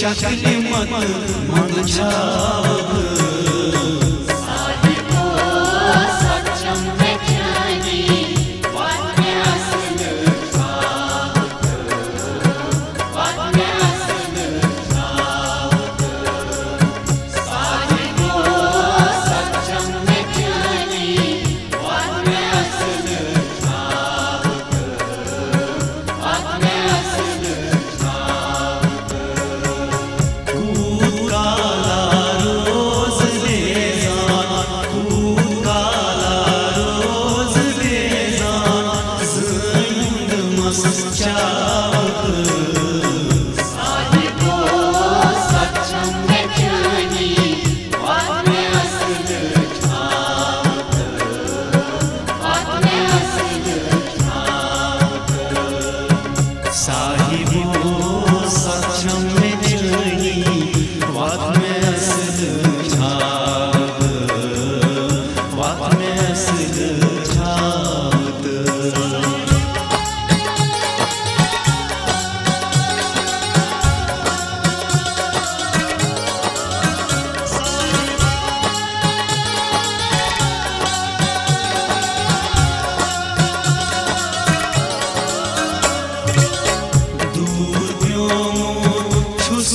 Şakili manı manı çaldı